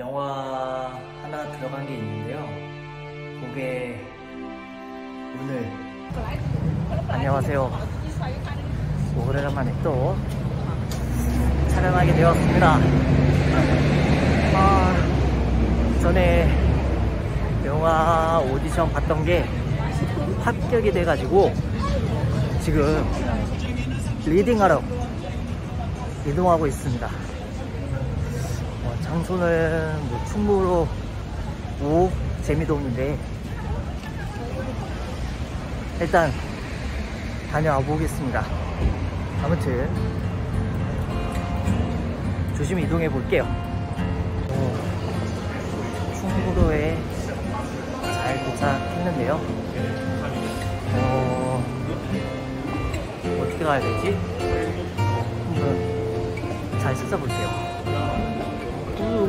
영화 하나 들어간 게 있는데요. 그게 오늘 안녕하세요. 오래간만에 또 촬영하게 되었습니다. 아, 전에 영화 오디션 봤던 게 합격이 돼가지고 지금 reading하러 이동하고 있습니다. 어, 장소는 뭐 충무로 오 재미동인데 일단 다녀와 보겠습니다. 아무튼 조심히 이동해 볼게요. 어, 충무로에 잘 도착했는데요. 어, 어떻게 가야 되지? 한번 잘 찾아볼게요.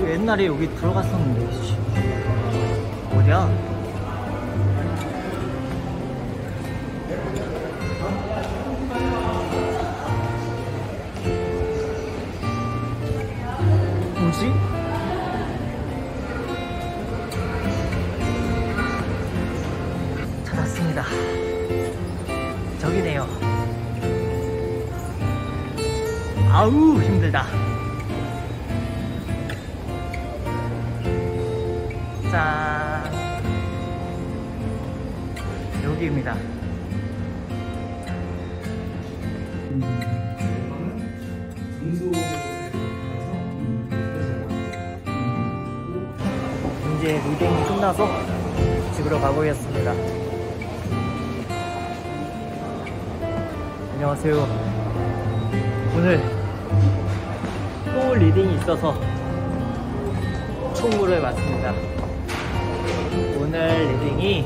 어, 옛날에 여기 들어갔었는데 씨. 어디야? 뭐지? 찾았습니다. 저기네요. 아우 힘들다. 짠. 여기입니다. 이제 reading이 끝나서 집으로 가보겠습니다. 안녕하세요. 오늘 또 reading이 있어서 총무를 왔습니다. 오늘 reading이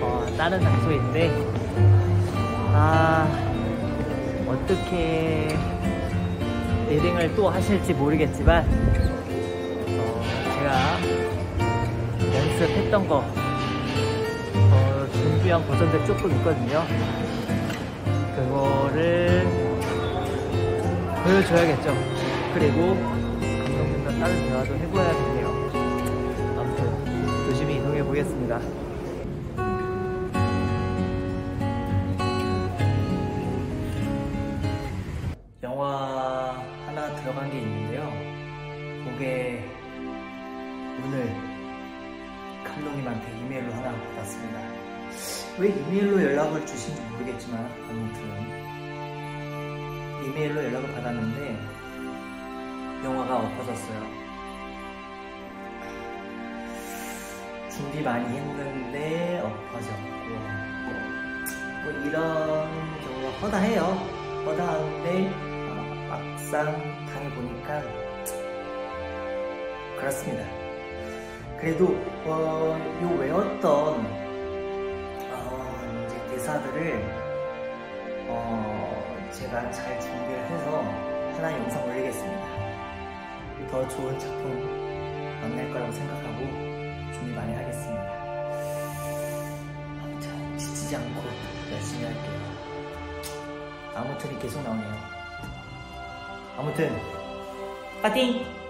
어, 다른 장소인데 아 어떻게 리딩을 또 하실지 모르겠지만 어, 제가 연습했던 거 어, 준비한 버전들 조금 있거든요. 그거를 보여줘야겠죠. 그리고 감독님과 다른 대화도 해봐야겠네요. 보겠습니다. 영화 하나 들어간 게 있는데요. 그게 오늘 감독님한테 이메일로 하나 받았습니다. 왜 이메일로 연락을 주신지 모르겠지만 아무튼 이메일로 연락을 받았는데 영화가 엎어졌어요. 준비 많이 했는데 엎어졌고 뭐 이런 경우가 허다해요. 허다한데 어, 막상 당해보니까 그렇습니다. 그래도 어, 요 외웠던 어, 이제 대사들을 어, 제가 잘 준비를 해서 하나 영상 올리겠습니다. 더 좋은 작품 만날 거라고 생각하고 지치지 않고 열심히 할게요. 아무튼이 계속 나오네요. 아무튼 파이팅!